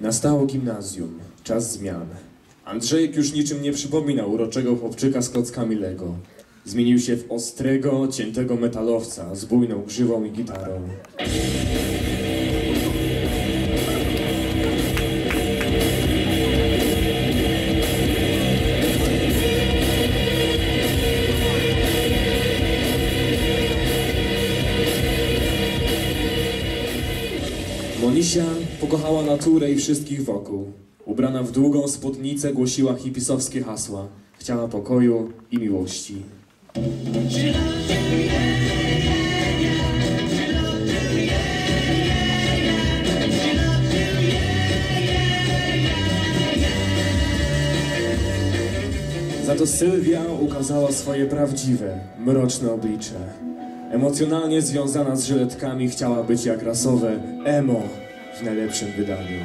Nastało gimnazjum, czas zmian. Andrzejek już niczym nie przypominał uroczego chłopczyka z klockami Lego. Zmienił się w ostrego, ciętego metalowca z bujną grzywą i gitarą. Pokochała naturę i wszystkich wokół. Ubrana w długą spódnicę głosiła hipisowskie hasła. Chciała pokoju i miłości. Za to Sylwia ukazała swoje prawdziwe, mroczne oblicze. Emocjonalnie związana z żyletkami chciała być jak rasowe emo w najlepszym wydaniu.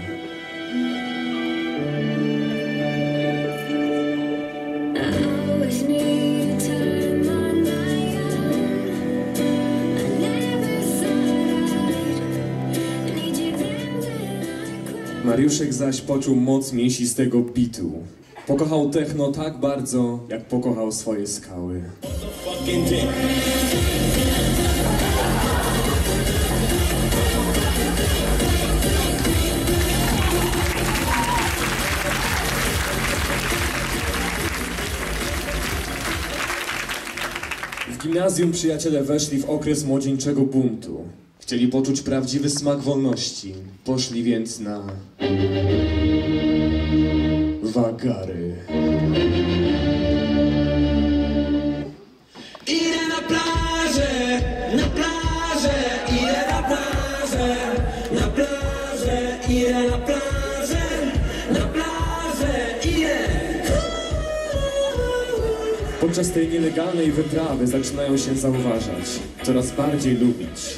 Mariuszek zaś poczuł moc mięsistego bitu. Pokochał techno tak bardzo, jak pokochał swoje skały. W gimnazjum przyjaciele weszli w okres młodzieńczego buntu. Chcieli poczuć prawdziwy smak wolności. Poszli więc na... Wagary. Podczas tej nielegalnej wyprawy zaczynają się zauważać, coraz bardziej lubić.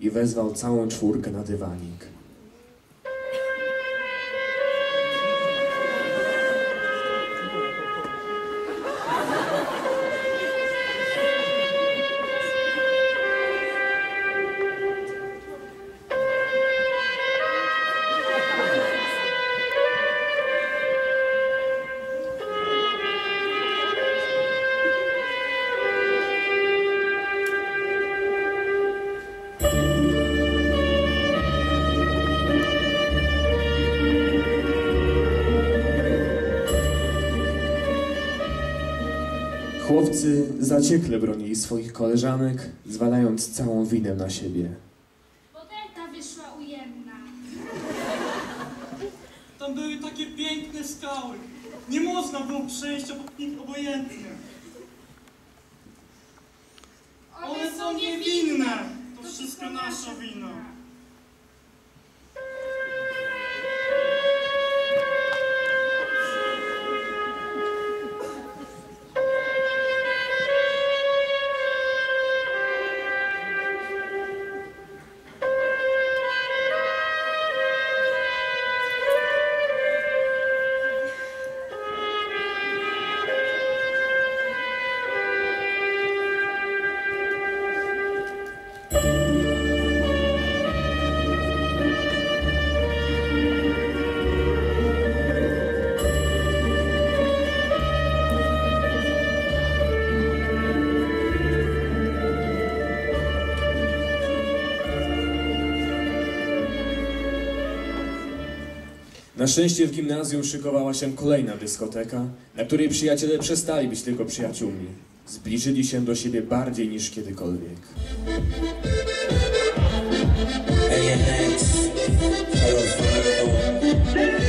i wezwał całą czwórkę na dywanik. Chłopcy zaciekle bronili swoich koleżanek, zwalając całą winę na siebie. Podeta wyszła ujemna. Tam były takie piękne skały. Nie można było przejść obok nich obojętnie. One są niewinne. To wszystko nasza wina. Na szczęście w gimnazjum szykowała się kolejna dyskoteka, na której przyjaciele przestali być tylko przyjaciółmi. Zbliżyli się do siebie bardziej niż kiedykolwiek. ANX, Halo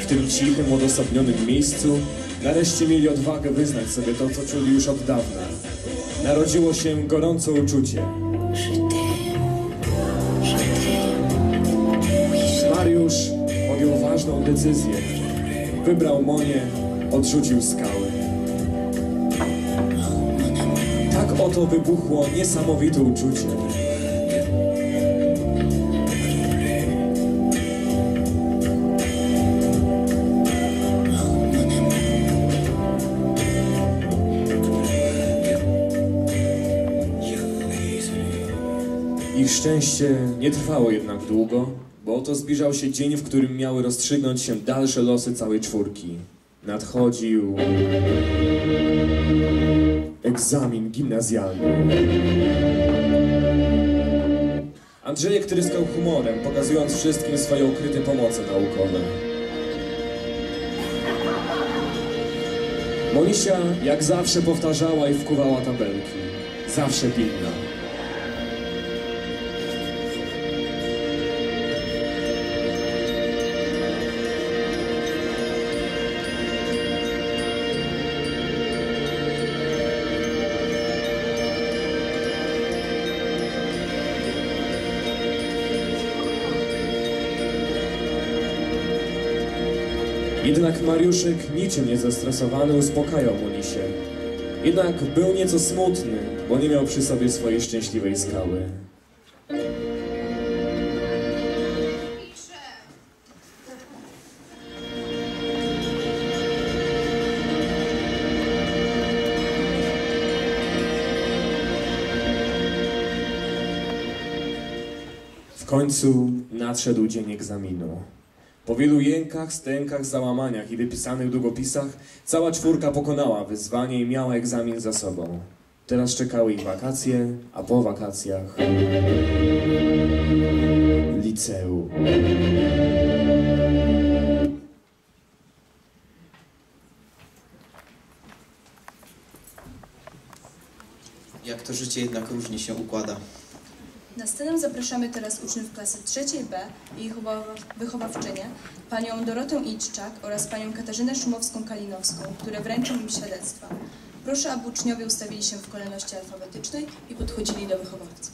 w tym cichym, odosobnionym miejscu, nareszcie mieli odwagę wyznać sobie to, co czuli już od dawna. Narodziło się gorące uczucie. Mariusz podjął ważną decyzję. Wybrał Monię, odrzucił skały. Tak oto wybuchło niesamowite uczucie. Ich szczęście nie trwało jednak długo, bo oto zbliżał się dzień, w którym miały rozstrzygnąć się dalsze losy całej czwórki. Nadchodził egzamin gimnazjalny. Andrzejek tryskał humorem, pokazując wszystkim swoje ukryte pomoce naukowe. Monisia jak zawsze powtarzała i wkuwała tabelki. Zawsze pilna. Jednak Mariuszek, niczym nie zestresowany, uspokajał Monisię. Jednak był nieco smutny, bo nie miał przy sobie swojej szczęśliwej skały. W końcu nadszedł dzień egzaminu. Po wielu jękach, stękach, załamaniach i wypisanych długopisach, cała czwórka pokonała wyzwanie i miała egzamin za sobą. Teraz czekały ich wakacje, a po wakacjach liceum. Jak to życie jednak różnie się układa. Na scenę zapraszamy teraz uczniów klasy trzeciej B i ich wychowawczynię, panią Dorotę Idczak oraz panią Katarzynę Szumowską-Kalinowską, które wręczą im świadectwa. Proszę, aby uczniowie ustawili się w kolejności alfabetycznej i podchodzili do wychowawcy.